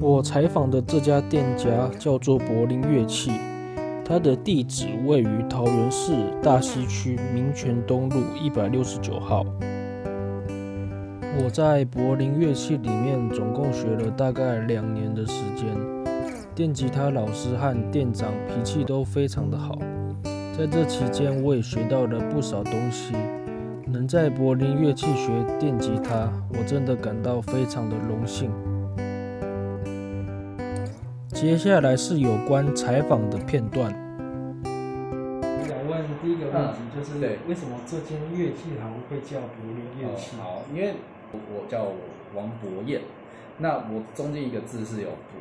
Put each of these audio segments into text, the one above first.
我采访的这家店家叫做柏林乐器，它的地址位于桃园市大溪区民权东路一百六十九号。我在柏林乐器里面总共学了大概两年的时间，电吉他老师和店长脾气都非常的好，在这期间我也学到了不少东西。能在柏林乐器学电吉他，我真的感到非常的荣幸。接下来是有关采访的片段。我想问第一个问题就是，为什么这间乐器行会叫柏林乐器？好，因为我叫王博彦，那我中间一个字是有博，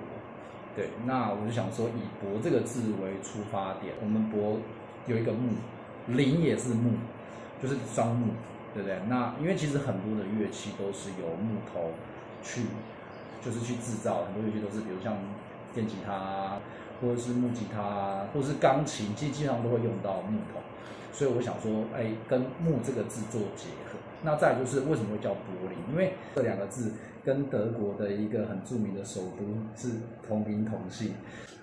对，那我就想说以博这个字为出发点，我们博有一个木，林也是木。就是双木，对不对？那因为其实很多的乐器都是由木头去，就是去制造，很多乐器都是，比如像电吉他，或者是木吉他，或者是钢琴，基基本上都会用到木头。所以我想说，哎，跟木这个字做结合。那再就是为什么会叫柏林？因为这两个字跟德国的一个很著名的首都是同名同姓，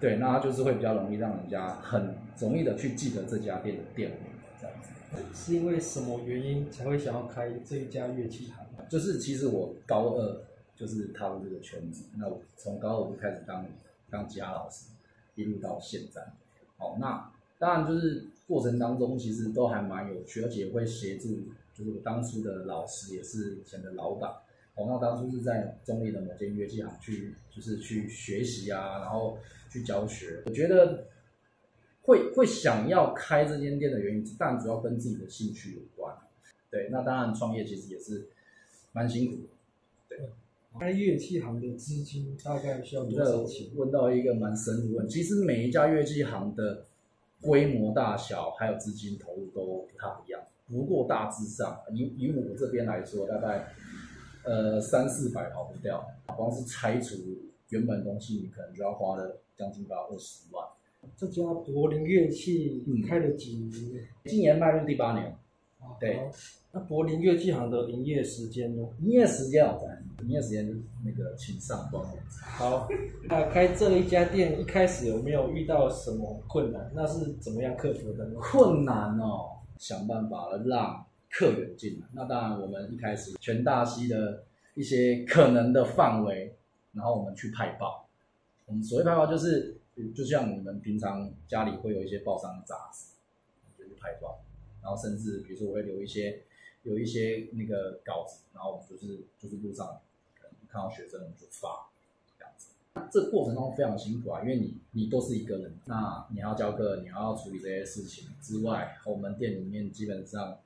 对，那它就是会比较容易让人家很容易的去记得这家店的店名，这样子。是因为什么原因才会想要开这一家乐器行？就是其实我高二就是踏入这个圈子，那我从高二就开始当当吉他老师，一路到现在。好，那当然就是过程当中其实都还蛮有趣，而且会协助，就是我当初的老师也是以前的老板。哦，那当初是在中立的某间乐器行去，就是去学习啊，然后去教学。我觉得。会会想要开这间店的原因，当然主要跟自己的兴趣有关。对，那当然创业其实也是蛮辛苦的。对，开乐器行的资金大概需要多少钱？问到一个蛮深的问题。其实每一家乐器行的规模大小还有资金投入都不太一样。不过大致上，以以我这边来说，大概呃三四百跑不掉。光是拆除原本东西，你可能就要花了将近到二十万。这家柏林乐器开了几年？今年迈入第八年。对，那柏林乐器行的营业时间呢？营业时间哦，营业时间就是那个请上官。好，那开这一家店一开始有没有遇到什么困难？那是怎么样克服的呢？困难哦，想办法让客源进来。那当然，我们一开始全大溪的一些可能的范围，然后我们去派报。我们所谓派报就是。就像你们平常家里会有一些报章杂志，就去派报，然后甚至比如说我会留一些有一些那个稿子，然后就是就是路上可能看到学生我们就发这样子。这过程中非常辛苦啊，因为你你都是一个人，那你要教课，你要处理这些事情之外，我们店里面基本上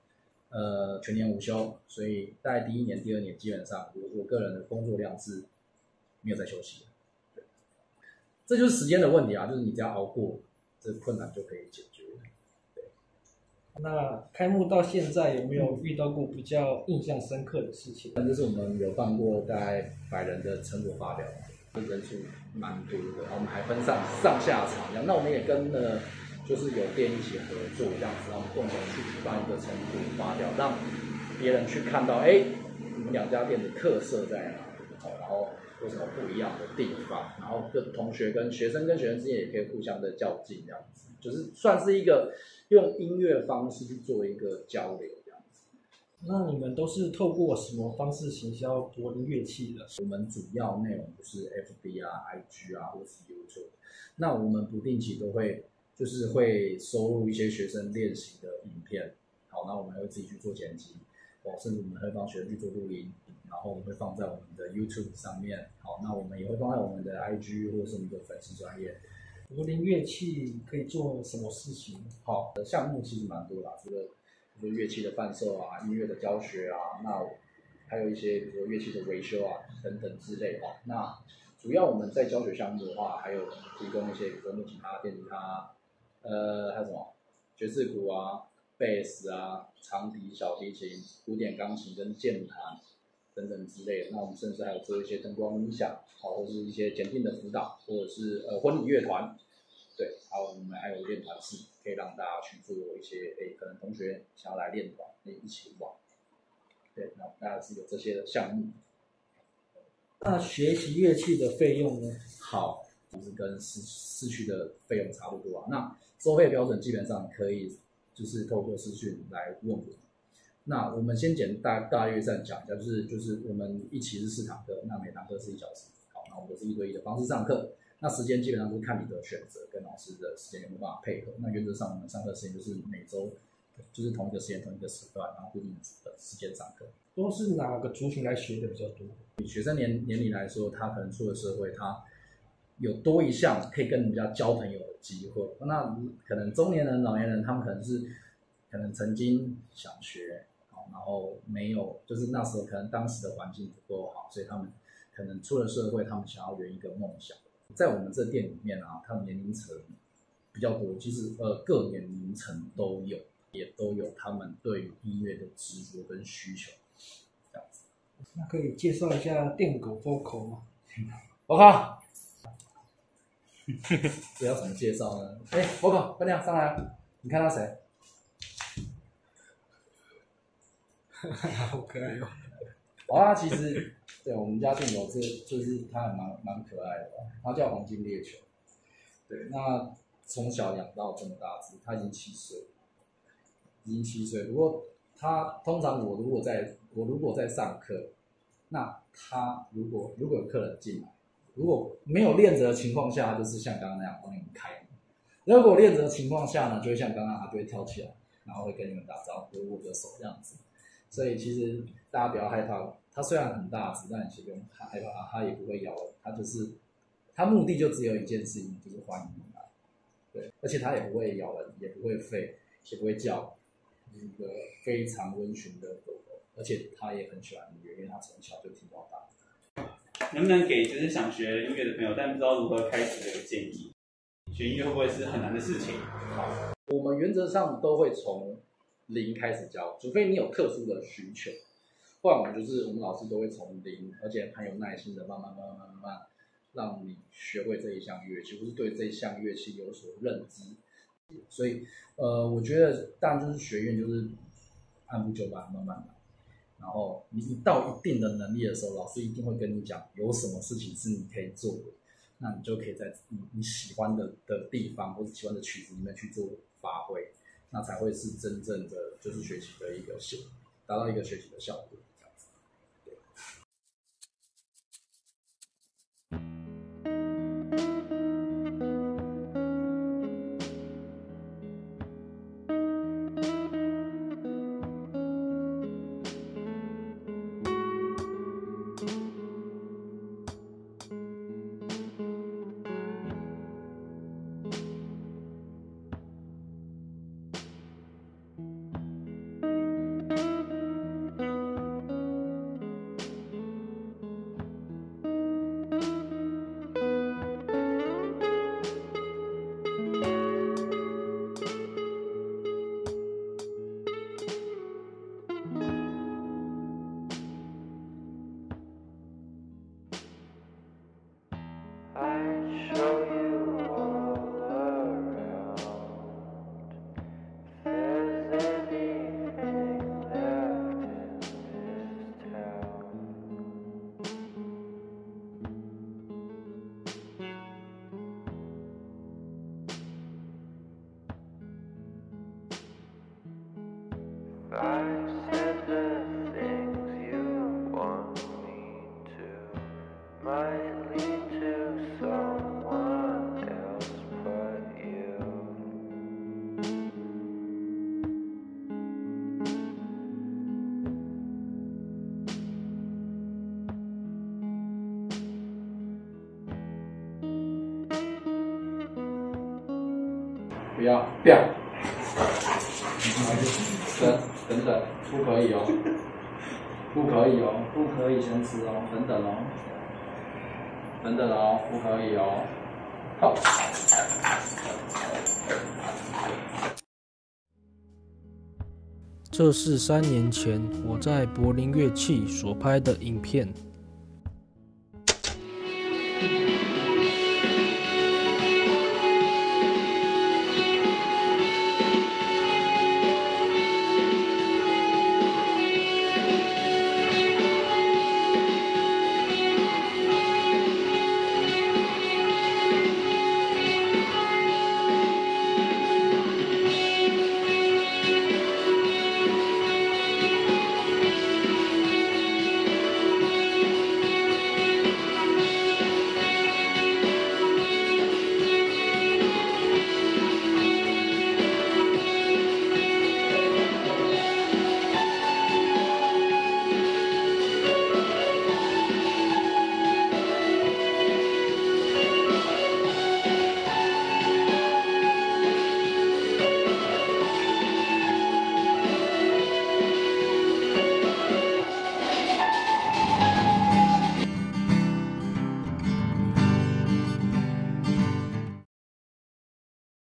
呃全年无休，所以在第一年、第二年基本上我我个人的工作量是没有在休息的。这就是时间的问题啊，就是你只要熬过这困难就可以解决。那开幕到现在有没有遇到过比较印象深刻的事情？那就是我们有办过大概百人的成果发表，人数蛮多的，然后我们还分上上下场，那我们也跟了就是有店一起合作这样子，然后共同去举办一个成果发表，让别人去看到，哎，你们两家店的特色在哪？好，然后。有什么不一样的地方？然后跟同学、跟学生、跟学生之间也可以互相的较劲，这样子，就是算是一个用音乐方式去做一个交流，这样子。那你们都是透过什么方式行销柏林乐器的？我们主要内容就是 FB 啊、IG 啊，或是 YouTube。那我们不定期都会，就是会收录一些学生练习的影片。好，那我们会自己去做剪辑，哦，甚至我们会帮学生去做录音。然后我们会放在我们的 YouTube 上面，好，那我们也会放在我们的 IG 或者是我们的粉丝专业。柏林乐器可以做什么事情？好，的项目其实蛮多的，除了比如说乐器的贩售啊、音乐的教学啊，那还有一些比如说乐器的维修啊等等之类的。那主要我们在教学项目的话，还有提供一些比如说木吉他、电吉他，呃，还有什么爵士鼓啊、贝斯啊、长笛、小提琴、古典钢琴跟键盘。等等之类的，那我们甚至还有做一些灯光音响，好，或者是一些简定的辅导，或者是呃婚礼乐团，对，还有我们还有练团室，可以让大家去做一些，诶，可能同学想要来练团，可以一起玩，对，那大家是有这些的项目。那学习乐器的费用呢？好，就是跟市市区的费用差不多啊。那收费标准基本上可以就是透过视讯来问我。那我们先简大大约上讲一下，就是就是我们一期是四堂课，那每堂课是一小时。好，那我们都是一对一的方式上课。那时间基本上是看你的选择跟老师的时间有没有办法配合。那原则上我们上课时间就是每周就是同一个时间同一个时段，然后固定的时间上课。都是哪个族群来学的比较多？以学生年年龄来说，他可能出了社会，他有多一项可以跟人家交朋友的机会。那可能中年人、老年人，他们可能是可能曾经想学，好，然后没有，就是那时候可能当时的环境不够好，所以他们可能出了社会，他们想要圆一个梦想。在我们这店里面啊，他们年龄层比较多，其实呃各年龄层都有，也都有他们对于音乐的执着跟需求。那可以介绍一下电狗 vocal 吗？vocal，这要怎么介绍呢？哎，vocal，快点上来，你看他谁？好可爱哦！好 啊，其实对我们家电狗这就是它还蛮蛮可爱的，它叫黄金猎犬。对，那从小养到这么大只，它已经七岁，已经七岁。不过它通常我如果在我如果在上课。那他如果如果有客人进来，如果没有练着的情况下，就是像刚刚那样帮你们开；如果练着的情况下呢，就会像刚刚他就会跳起来，然后会跟你们打招呼，握着手这样子。所以其实大家不要害怕，它虽然很大只，但你其实不用害怕，它也不会咬人。它就是它目的就只有一件事情，就是欢迎你们来。对，而且它也不会咬人，也不会吠，也不会叫，是一个非常温驯的狗狗。而且它也很喜欢音乐，因为它从小就听到大。能不能给就是想学音乐的朋友，但不知道如何开始的建议？学音乐会不会是很难的事情？好，我们原则上都会从零开始教，除非你有特殊的需求，不然我们就是我们老师都会从零，而且很有耐心的慢慢慢慢慢慢让你学会这一项乐器，或是对这一项乐器有所认知。所以，呃，我觉得当然就是学院就是按部就班，慢慢来。然后你你到一定的能力的时候，老师一定会跟你讲有什么事情是你可以做的，那你就可以在你你喜欢的的地方或者喜欢的曲子里面去做发挥，那才会是真正的就是学习的一个效，达到一个学习的效果。要，不要，等，等等，不可以哦，不可以哦，不可以先吃哦，等等哦，等等哦，不可以哦，好。这是三年前我在柏林乐器所拍的影片。